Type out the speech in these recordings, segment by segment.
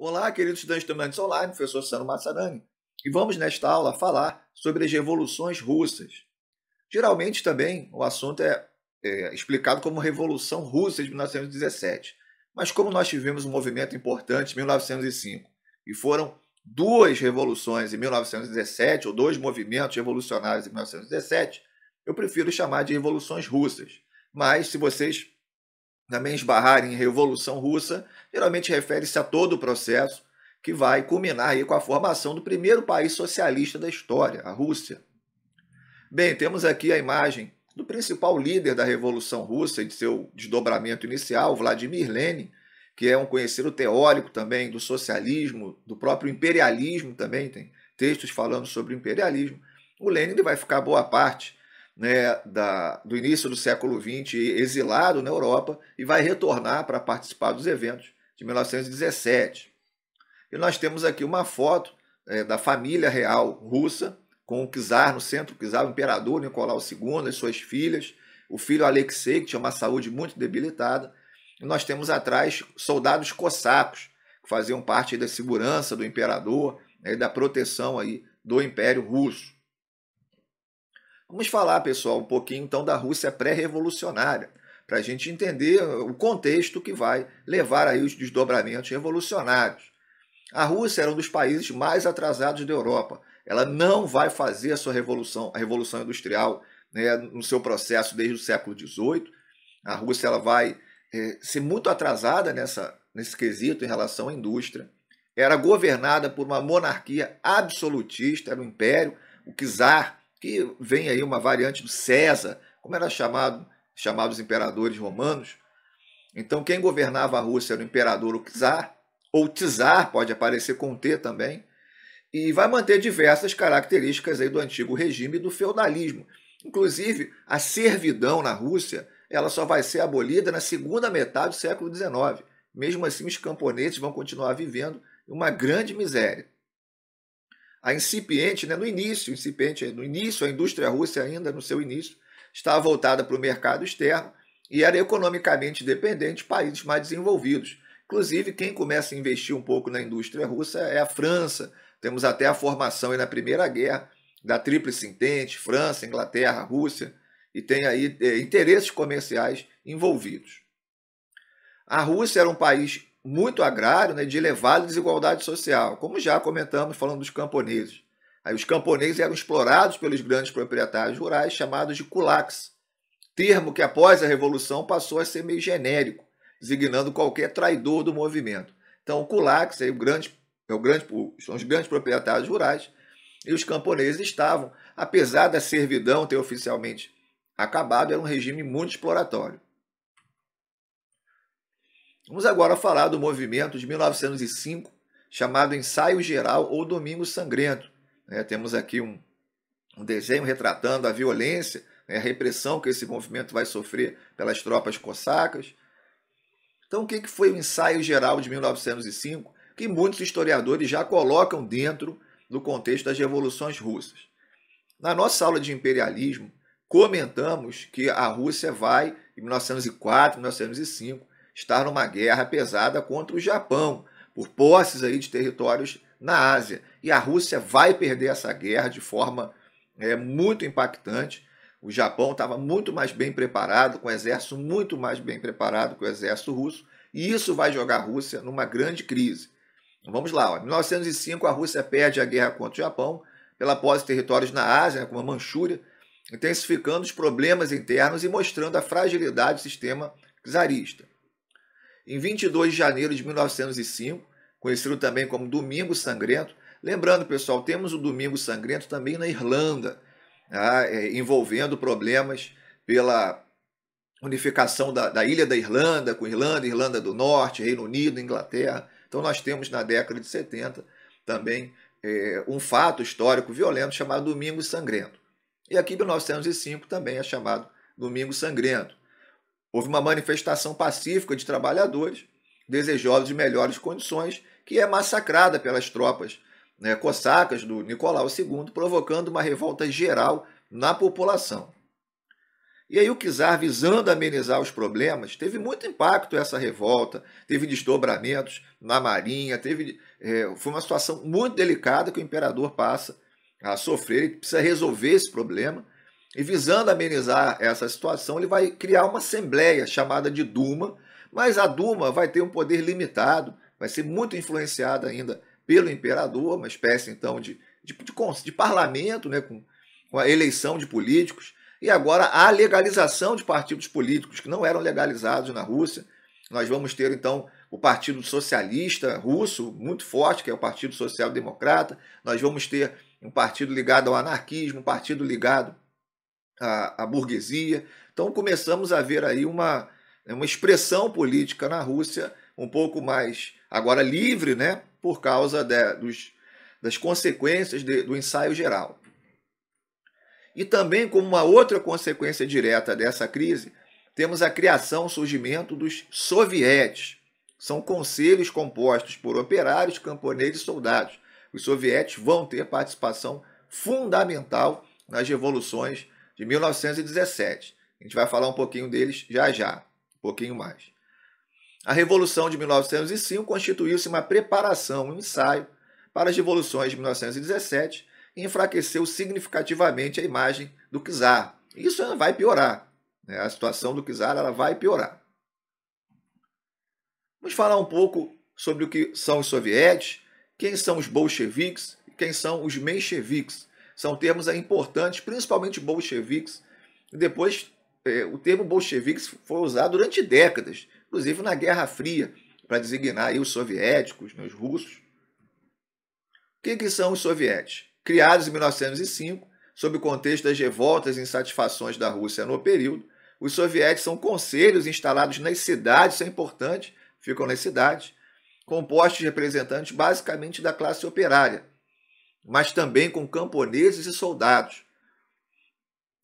Olá, queridos estudantes do Estudantes Online, professor Sano Massarani, e vamos nesta aula falar sobre as revoluções russas. Geralmente também o assunto é, é explicado como Revolução Russa de 1917, mas como nós tivemos um movimento importante em 1905 e foram duas revoluções em 1917, ou dois movimentos revolucionários em 1917, eu prefiro chamar de revoluções russas. Mas se vocês também esbarrarem em Revolução Russa, geralmente refere-se a todo o processo que vai culminar aí com a formação do primeiro país socialista da história, a Rússia. Bem, temos aqui a imagem do principal líder da Revolução Russa e de seu desdobramento inicial, Vladimir Lenin, que é um conhecido teórico também do socialismo, do próprio imperialismo também, tem textos falando sobre o imperialismo. O Lenin vai ficar boa parte né, da, do início do século XX exilado na Europa e vai retornar para participar dos eventos de 1917. E nós temos aqui uma foto é, da família real russa, com o czar no centro, o czar o imperador Nicolau II, as suas filhas, o filho Alexei, que tinha uma saúde muito debilitada, e nós temos atrás soldados cossacos, que faziam parte da segurança do imperador né, da proteção aí do Império Russo. Vamos falar, pessoal, um pouquinho então da Rússia pré-revolucionária, para a gente entender o contexto que vai levar aí os desdobramentos revolucionários. A Rússia era um dos países mais atrasados da Europa. Ela não vai fazer a sua revolução, a revolução industrial, né, no seu processo desde o século XVIII. A Rússia ela vai é, ser muito atrasada nessa, nesse quesito em relação à indústria. Era governada por uma monarquia absolutista, era um império, o czar que vem aí uma variante do César, como era chamado, chamados imperadores romanos. Então, quem governava a Rússia era o imperador o czar, ou czar, pode aparecer com T também, e vai manter diversas características aí do antigo regime do feudalismo. Inclusive, a servidão na Rússia ela só vai ser abolida na segunda metade do século XIX. Mesmo assim, os camponeses vão continuar vivendo uma grande miséria a incipiente, né, no início, incipiente, no início, a indústria russa ainda no seu início, estava voltada para o mercado externo e era economicamente dependente de países mais desenvolvidos. Inclusive, quem começa a investir um pouco na indústria russa é a França. Temos até a formação na Primeira Guerra da Tríplice Entente, França, Inglaterra, Rússia, e tem aí é, interesses comerciais envolvidos. A Rússia era um país muito agrário, né, de elevada desigualdade social, como já comentamos falando dos camponeses. Aí os camponeses eram explorados pelos grandes proprietários rurais chamados de kulaks, termo que após a revolução passou a ser meio genérico, designando qualquer traidor do movimento. Então, o kulaks é o grande, é o grande, são os grandes proprietários rurais e os camponeses estavam, apesar da servidão ter oficialmente acabado, era um regime muito exploratório. Vamos agora falar do movimento de 1905, chamado Ensaio Geral ou Domingo Sangrento. É, temos aqui um, um, desenho retratando a violência, né, a repressão que esse movimento vai sofrer pelas tropas cossacas. Então, o que foi o Ensaio Geral de 1905? Que muitos historiadores já colocam dentro do contexto das revoluções russas. Na nossa aula de imperialismo, comentamos que a Rússia vai, em 1904, 1905, estar numa guerra pesada contra o Japão, por posses aí de territórios na Ásia. E a Rússia vai perder essa guerra de forma é, muito impactante. O Japão estava muito mais bem preparado, com o exército muito mais bem preparado que o exército russo, e isso vai jogar a Rússia numa grande crise. Então, vamos lá, em 1905 a Rússia perde a guerra contra o Japão pela posse de territórios na Ásia, como a Manchúria, intensificando os problemas internos e mostrando a fragilidade do sistema czarista. Em 22 de janeiro de 1905, conhecido também como Domingo Sangrento, lembrando, pessoal, temos o Domingo Sangrento também na Irlanda, tá? é, envolvendo problemas pela unificação da, da, ilha da Irlanda com Irlanda, Irlanda do Norte, Reino Unido, Inglaterra. Então nós temos na década de 70 também é, um fato histórico violento chamado Domingo Sangrento. E aqui em 1905 também é chamado Domingo Sangrento. Houve uma manifestação pacífica de trabalhadores desejosos de melhores condições, que é massacrada pelas tropas né, cossacas do Nicolau II, provocando uma revolta geral na população. E aí o czar, visando amenizar os problemas, teve muito impacto essa revolta, teve desdobramentos na marinha, teve, é, foi uma situação muito delicada que o imperador passa a sofrer, ele precisa resolver esse problema. E visando amenizar essa situação, ele vai criar uma assembleia chamada de Duma, mas a Duma vai ter um poder limitado, vai ser muito influenciada ainda pelo imperador, uma espécie então de, de, de, de parlamento, né, com, com a eleição de políticos. E agora a legalização de partidos políticos que não eram legalizados na Rússia. Nós vamos ter então o Partido Socialista Russo, muito forte, que é o Partido Social Democrata. Nós vamos ter um partido ligado ao anarquismo, um partido ligado à, à burguesia. Então começamos a ver aí uma, uma expressão política na Rússia um pouco mais agora livre, né, por causa de, dos, das consequências de, do ensaio geral. E também, como uma outra consequência direta dessa crise, temos a criação, o surgimento dos sovietes. São conselhos compostos por operários, camponeses e soldados. Os sovietes vão ter participação fundamental nas revoluções de 1917. A gente vai falar um pouquinho deles já já, um pouquinho mais. A Revolução de 1905 constituiu-se uma preparação, um ensaio para as revoluções de 1917 e enfraqueceu significativamente a imagem do czar. Isso vai piorar. Né? A situação do czar ela vai piorar. Vamos falar um pouco sobre o que são os sovietes, quem são os bolcheviques e quem são os mencheviques. São termos importantes, principalmente bolcheviques. Depois, é, o termo bolcheviques foi usado durante décadas, inclusive na Guerra Fria, para designar os soviéticos, né, os russos. O que, que são os sovietes? Criados em 1905, sob o contexto das revoltas e insatisfações da Rússia no período, os soviéticos são conselhos instalados nas cidades, isso é importante, ficam nas cidades, compostos de representantes basicamente da classe operária, mas também com camponeses e soldados.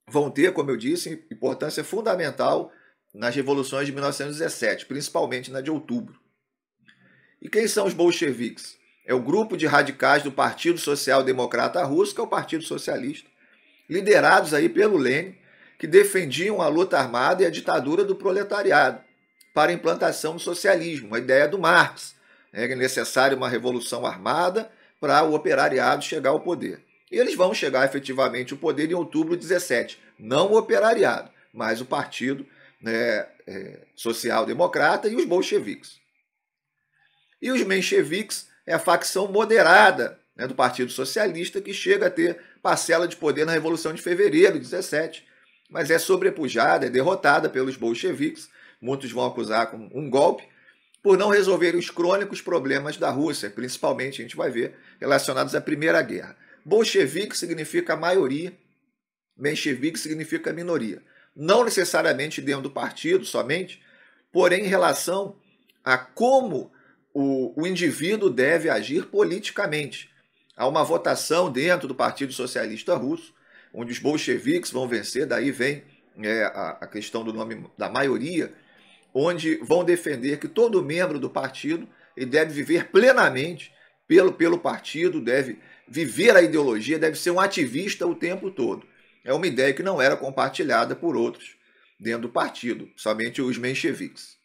Vão ter, como eu disse, importância fundamental nas revoluções de 1917, principalmente na de outubro. E quem são os bolcheviques? é o grupo de radicais do Partido Social Democrata Russo, que é o Partido Socialista, liderados aí pelo Lenin, que defendiam a luta armada e a ditadura do proletariado para a implantação do socialismo, uma ideia do Marx. Né, é necessária uma revolução armada para o operariado chegar ao poder. E eles vão chegar efetivamente ao poder em outubro de 17. Não o operariado, mas o Partido né, é, Social Democrata e os bolcheviques. E os mencheviques é a facção moderada né, do Partido Socialista que chega a ter parcela de poder na Revolução de Fevereiro de 17, mas é sobrepujada, é derrotada pelos bolcheviques. Muitos vão acusar como um golpe por não resolver os crônicos problemas da Rússia, principalmente, a gente vai ver, relacionados à Primeira Guerra. Bolchevique significa maioria, menchevique significa minoria. Não necessariamente dentro do partido somente, porém em relação a como o, o indivíduo deve agir politicamente. Há uma votação dentro do Partido Socialista Russo, onde os bolcheviques vão vencer, daí vem é, a, a questão do nome da maioria, onde vão defender que todo membro do partido ele deve viver plenamente pelo, pelo partido, deve viver a ideologia, deve ser um ativista o tempo todo. É uma ideia que não era compartilhada por outros dentro do partido, somente os mencheviques.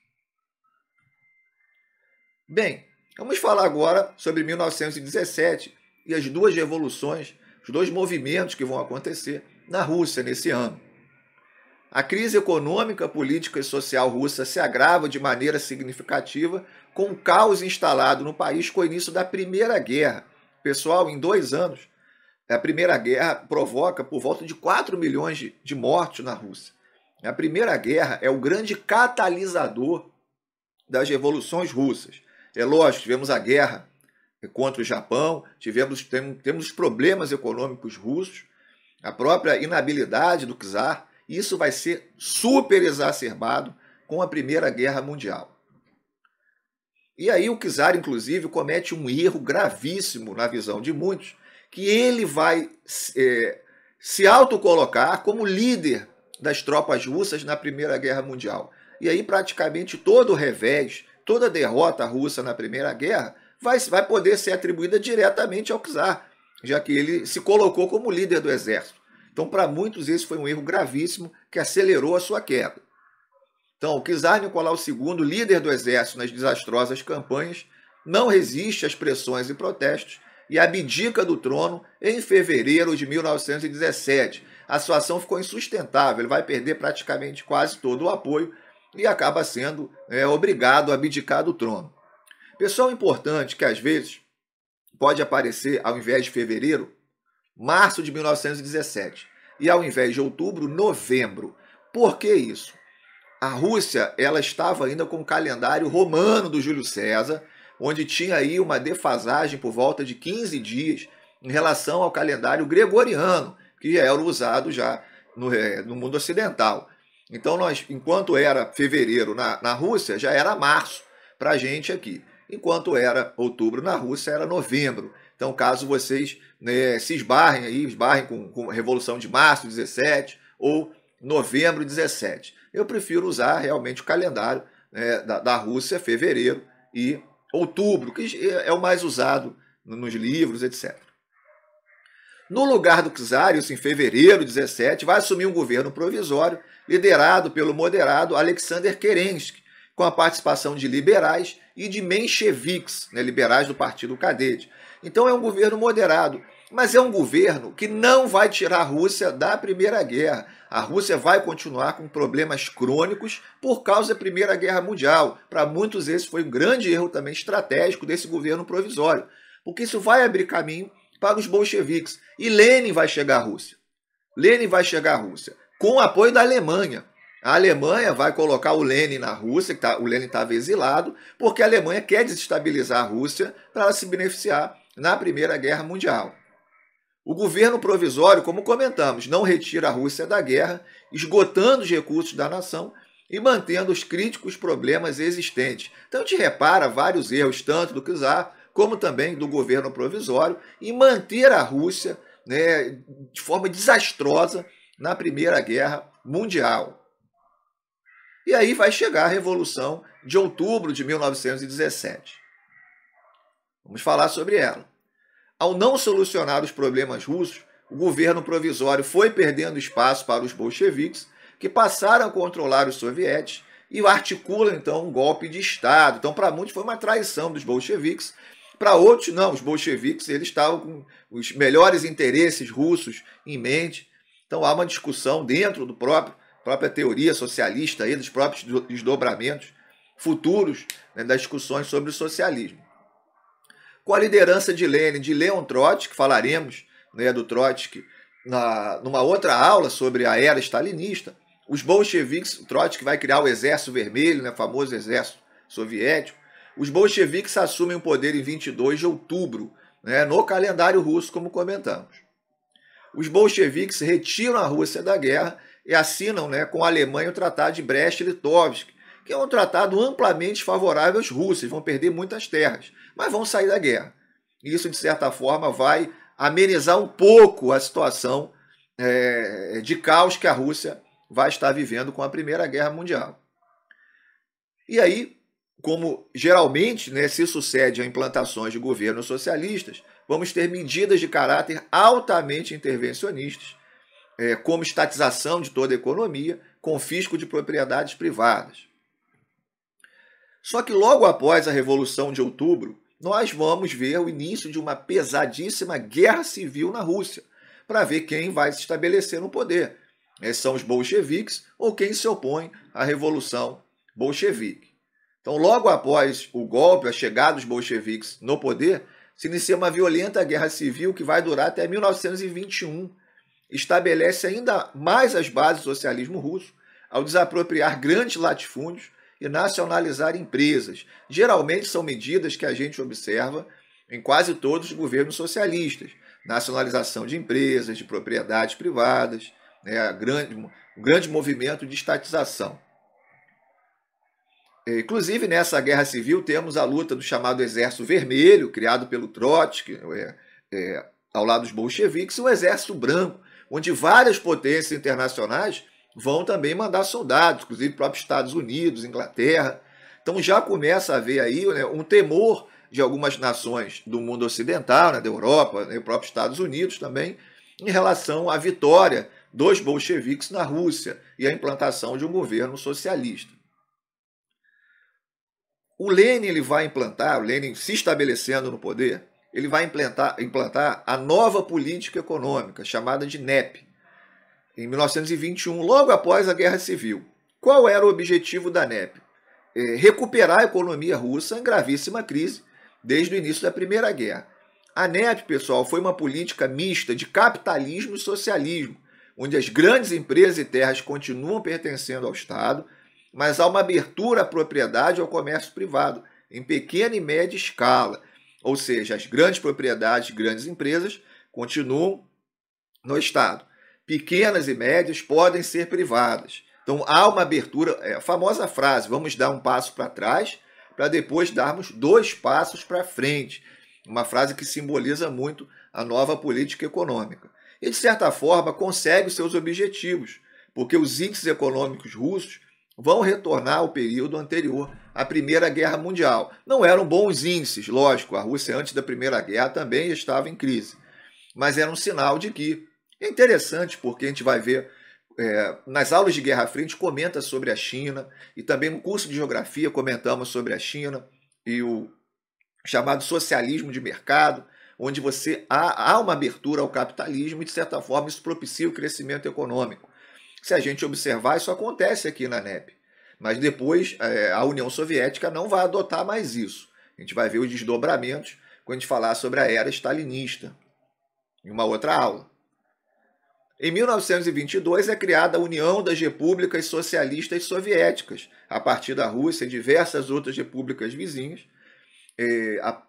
Bem, vamos falar agora sobre 1917 e as duas revoluções, os dois movimentos que vão acontecer na Rússia nesse ano. A crise econômica, política e social russa se agrava de maneira significativa com o caos instalado no país com o início da Primeira Guerra. Pessoal, em dois anos, a Primeira Guerra provoca por volta de 4 milhões de, de mortos na Rússia. A Primeira Guerra é o grande catalisador das revoluções russas. É lógico, tivemos a guerra contra o Japão, tivemos temos problemas econômicos russos, a própria inabilidade do czar, isso vai ser super exacerbado com a Primeira Guerra Mundial. E aí o czar, inclusive, comete um erro gravíssimo na visão de muitos, que ele vai é, se autocolocar como líder das tropas russas na Primeira Guerra Mundial. E aí praticamente todo o revés, toda derrota russa na Primeira Guerra vai, vai poder ser atribuída diretamente ao czar, já que ele se colocou como líder do exército. Então, para muitos, esse foi um erro gravíssimo que acelerou a sua queda. Então, o czar Nicolau II, líder do exército nas desastrosas campanhas, não resiste às pressões e protestos e abdica do trono em fevereiro de 1917. A situação ficou insustentável, ele vai perder praticamente quase todo o apoio e acaba sendo é, obrigado a abdicar do trono. Pessoal importante que às vezes pode aparecer, ao invés de fevereiro, março de 1917 e ao invés de outubro, novembro. Por que isso? A Rússia ela estava ainda com o calendário romano do Júlio César, onde tinha aí uma defasagem por volta de 15 dias em relação ao calendário gregoriano, que era usado já no, é, no mundo ocidental. Então, nós, enquanto era fevereiro na, na Rússia, já era março para a gente aqui. Enquanto era outubro na Rússia, era novembro. Então, caso vocês né, se esbarrem aí, esbarrem com, com Revolução de Março 17 ou novembro 17. Eu prefiro usar realmente o calendário né, da, da Rússia, fevereiro e outubro, que é o mais usado nos livros, etc. No lugar do czar, isso em fevereiro de 17, vai assumir um governo provisório liderado pelo moderado Alexander Kerensky, com a participação de liberais e de mencheviques, né, liberais do Partido Cadete. Então é um governo moderado, mas é um governo que não vai tirar a Rússia da Primeira Guerra. A Rússia vai continuar com problemas crônicos por causa da Primeira Guerra Mundial. Para muitos, esse foi um grande erro também estratégico desse governo provisório, porque isso vai abrir caminho para os bolcheviques. E Lenin vai chegar à Rússia. Lenin vai chegar à Rússia com o apoio da Alemanha. A Alemanha vai colocar o Lenin na Rússia, que tá, o Lenin estava exilado, porque a Alemanha quer desestabilizar a Rússia para se beneficiar na Primeira Guerra Mundial. O governo provisório, como comentamos, não retira a Rússia da guerra, esgotando os recursos da nação e mantendo os críticos problemas existentes. Então, gente repara vários erros, tanto do czar como também do governo provisório, em manter a Rússia né, de forma desastrosa na Primeira Guerra Mundial. E aí vai chegar a Revolução de Outubro de 1917. Vamos falar sobre ela. Ao não solucionar os problemas russos, o governo provisório foi perdendo espaço para os bolcheviques, que passaram a controlar os sovietes e articulam então um golpe de Estado. Então, para muitos foi uma traição dos bolcheviques, para outros não. Os bolcheviques eles estavam com os melhores interesses russos em mente. Então há uma discussão dentro do próprio própria teoria socialista aí, dos próprios desdobramentos futuros né, das discussões sobre o socialismo com a liderança de Lenin, de Leon Trotsky, falaremos né, do Trotsky na, numa outra aula sobre a era stalinista, os bolcheviques, Trotsky vai criar o Exército Vermelho, né, famoso exército soviético, os bolcheviques assumem o poder em 22 de outubro, né, no calendário russo, como comentamos. Os bolcheviques retiram a Rússia da guerra e assinam né, com a Alemanha o Tratado de Brest-Litovsk, que é um tratado amplamente favorável aos russos, vão perder muitas terras, mas vão sair da guerra. Isso, de certa forma, vai amenizar um pouco a situação é, de caos que a Rússia vai estar vivendo com a Primeira Guerra Mundial. E aí, como geralmente né, se sucede a implantações de governos socialistas, vamos ter medidas de caráter altamente intervencionistas, é, como estatização de toda a economia, confisco de propriedades privadas. Só que logo após a Revolução de Outubro, nós vamos ver o início de uma pesadíssima guerra civil na Rússia, para ver quem vai se estabelecer no poder. Esses são os bolcheviques ou quem se opõe à Revolução Bolchevique. Então, logo após o golpe, a chegada dos bolcheviques no poder, se inicia uma violenta guerra civil que vai durar até 1921. Estabelece ainda mais as bases do socialismo russo ao desapropriar grandes latifúndios e nacionalizar empresas. Geralmente são medidas que a gente observa em quase todos os governos socialistas. Nacionalização de empresas, de propriedades privadas, né, grande, um grande movimento de estatização. É, inclusive, nessa guerra civil, temos a luta do chamado Exército Vermelho, criado pelo Trotsky, é, é, ao lado dos bolcheviques, e o Exército Branco, onde várias potências internacionais vão também mandar soldados, inclusive próprios Estados Unidos, Inglaterra. Então já começa a haver aí né, um temor de algumas nações do mundo ocidental, né, da Europa, né, próprios Estados Unidos também, em relação à vitória dos bolcheviques na Rússia e a implantação de um governo socialista. O Lenin ele vai implantar, o Lenin se estabelecendo no poder, ele vai implantar, implantar a nova política econômica, chamada de NEP, em 1921, logo após a Guerra Civil. Qual era o objetivo da NEP? É, recuperar a economia russa em gravíssima crise desde o início da Primeira Guerra. A NEP, pessoal, foi uma política mista de capitalismo e socialismo, onde as grandes empresas e terras continuam pertencendo ao Estado, mas há uma abertura à propriedade e ao comércio privado, em pequena e média escala. Ou seja, as grandes propriedades, grandes empresas continuam no Estado. Pequenas e médias podem ser privadas. Então há uma abertura, é a famosa frase, vamos dar um passo para trás para depois darmos dois passos para frente. Uma frase que simboliza muito a nova política econômica. E, de certa forma, consegue os seus objetivos, porque os índices econômicos russos vão retornar ao período anterior à Primeira Guerra Mundial. Não eram bons índices, lógico, a Rússia antes da Primeira Guerra também estava em crise, mas era um sinal de que. É interessante porque a gente vai ver é, nas aulas de Guerra Fria, a gente comenta sobre a China e também no curso de Geografia comentamos sobre a China e o chamado socialismo de mercado, onde você há, há uma abertura ao capitalismo e, de certa forma, isso propicia o crescimento econômico. Se a gente observar, isso acontece aqui na NEP. Mas depois é, a União Soviética não vai adotar mais isso. A gente vai ver os desdobramentos quando a gente falar sobre a era stalinista, em uma outra aula. Em 1922 é criada a União das Repúblicas Socialistas Soviéticas, a partir da Rússia e diversas outras repúblicas vizinhas. É, a,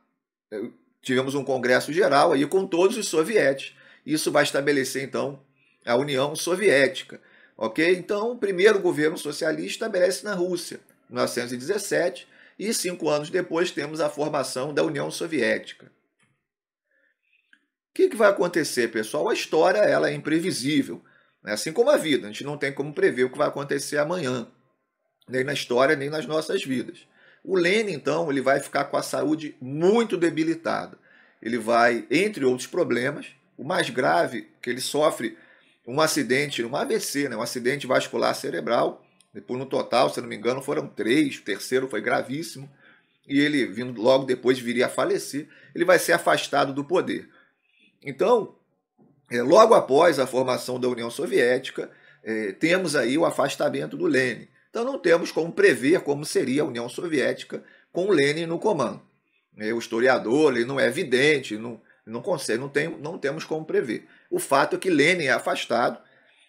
é, tivemos um congresso geral aí com todos os sovietes. Isso vai estabelecer então a União Soviética, ok? Então, o primeiro governo socialista estabelece na Rússia, 1917, e cinco anos depois temos a formação da União Soviética. Que, que vai acontecer, pessoal? A história ela é imprevisível, né? assim como a vida. A gente não tem como prever o que vai acontecer amanhã, nem na história, nem nas nossas vidas. O Lênin, então, ele vai ficar com a saúde muito debilitada. Ele vai, entre outros problemas, o mais grave, que ele sofre um acidente, um AVC, né? um acidente vascular cerebral. Depois, no total, se não me engano, foram três, o terceiro foi gravíssimo. E ele, vindo logo depois, viria a falecer. Ele vai ser afastado do poder. Então, é, logo após a formação da União Soviética, é, temos aí o afastamento do Lenin. Então não temos como prever como seria a União Soviética com o Lenin no comando. É, o historiador ele não é evidente, não, não consegue, não, tem, não temos como prever. O fato é que Lenin é afastado,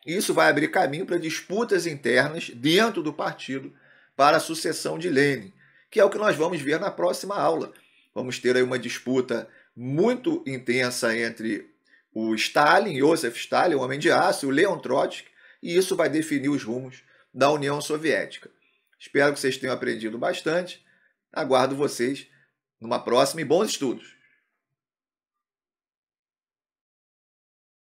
e isso vai abrir caminho para disputas internas dentro do partido para a sucessão de Lenin, que é o que nós vamos ver na próxima aula. Vamos ter aí uma disputa muito intensa entre o Stalin, Joseph Stalin, o homem de aço, o Leon Trotsky, e isso vai definir os rumos da União Soviética. Espero que vocês tenham aprendido bastante. Aguardo vocês numa próxima e bons estudos!